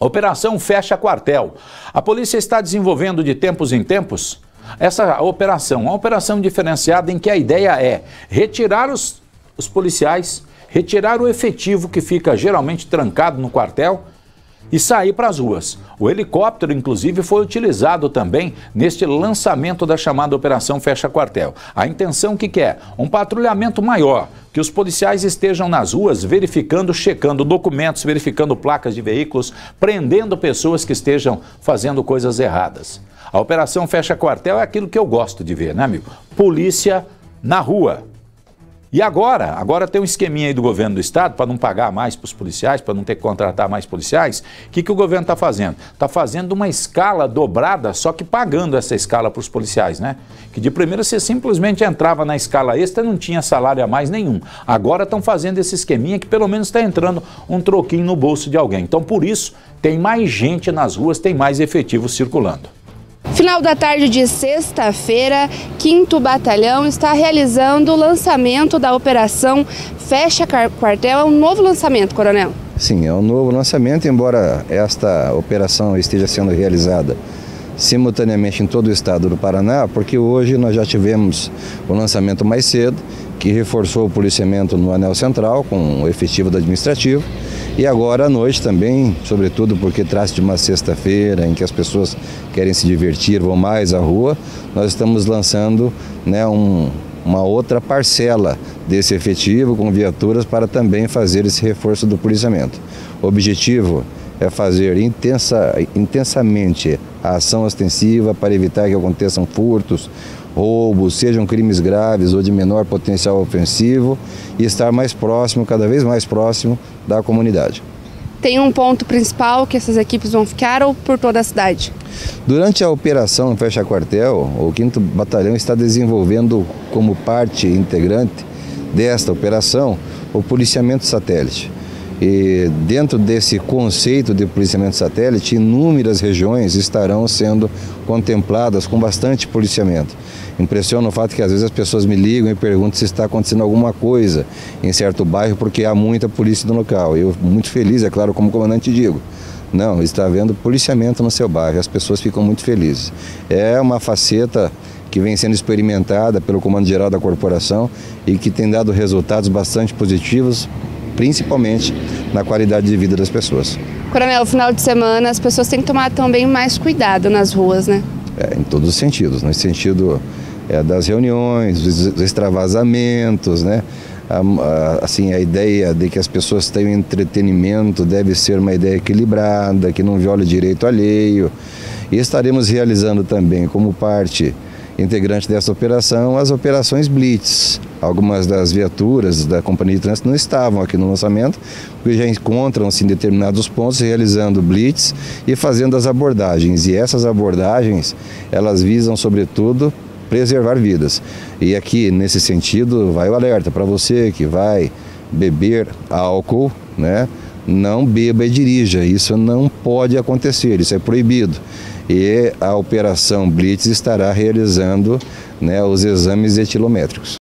Operação Fecha Quartel. A polícia está desenvolvendo de tempos em tempos essa operação, uma operação diferenciada em que a ideia é retirar os, os policiais, retirar o efetivo que fica geralmente trancado no quartel e sair para as ruas. O helicóptero, inclusive, foi utilizado também neste lançamento da chamada Operação Fecha Quartel. A intenção que, é? Um patrulhamento maior, que os policiais estejam nas ruas verificando, checando documentos, verificando placas de veículos, prendendo pessoas que estejam fazendo coisas erradas. A Operação Fecha Quartel é aquilo que eu gosto de ver, né, amigo? Polícia na rua. E agora, agora tem um esqueminha aí do governo do estado para não pagar mais para os policiais, para não ter que contratar mais policiais. O que, que o governo está fazendo? Está fazendo uma escala dobrada, só que pagando essa escala para os policiais, né? Que de primeira você simplesmente entrava na escala extra e não tinha salário a mais nenhum. Agora estão fazendo esse esqueminha que pelo menos está entrando um troquinho no bolso de alguém. Então por isso tem mais gente nas ruas, tem mais efetivo circulando. Final da tarde de sexta-feira, 5 Batalhão está realizando o lançamento da operação Fecha Quartel. É um novo lançamento, Coronel? Sim, é um novo lançamento, embora esta operação esteja sendo realizada simultaneamente em todo o estado do Paraná, porque hoje nós já tivemos o lançamento mais cedo, que reforçou o policiamento no anel central com o efetivo do administrativo. E agora à noite também, sobretudo porque traz de uma sexta-feira em que as pessoas querem se divertir, vão mais à rua, nós estamos lançando né, um, uma outra parcela desse efetivo com viaturas para também fazer esse reforço do policiamento. O objetivo é fazer intensa, intensamente a ação ostensiva para evitar que aconteçam furtos, roubos, sejam crimes graves ou de menor potencial ofensivo e estar mais próximo, cada vez mais próximo da comunidade. Tem um ponto principal que essas equipes vão ficar ou por toda a cidade? Durante a operação Fecha Quartel, o 5 Batalhão está desenvolvendo como parte integrante desta operação o policiamento satélite. E dentro desse conceito de policiamento satélite, inúmeras regiões estarão sendo contempladas com bastante policiamento. Impressiona o fato que às vezes as pessoas me ligam e perguntam se está acontecendo alguma coisa em certo bairro porque há muita polícia no local. Eu muito feliz, é claro, como comandante digo. Não, está havendo policiamento no seu bairro, as pessoas ficam muito felizes. É uma faceta que vem sendo experimentada pelo Comando Geral da Corporação e que tem dado resultados bastante positivos principalmente na qualidade de vida das pessoas. Coronel, final de semana as pessoas têm que tomar também mais cuidado nas ruas, né? É, em todos os sentidos, no sentido é, das reuniões, dos extravasamentos, né? A, a, assim, a ideia de que as pessoas tenham entretenimento deve ser uma ideia equilibrada, que não viola o direito alheio. E estaremos realizando também, como parte integrante dessa operação, as operações Blitz. Algumas das viaturas da Companhia de Trânsito não estavam aqui no lançamento, porque já encontram-se em determinados pontos realizando Blitz e fazendo as abordagens. E essas abordagens, elas visam, sobretudo, preservar vidas. E aqui, nesse sentido, vai o alerta para você que vai beber álcool, né? Não beba e dirija. Isso não pode acontecer, isso é proibido e a operação Blitz estará realizando né, os exames etilométricos.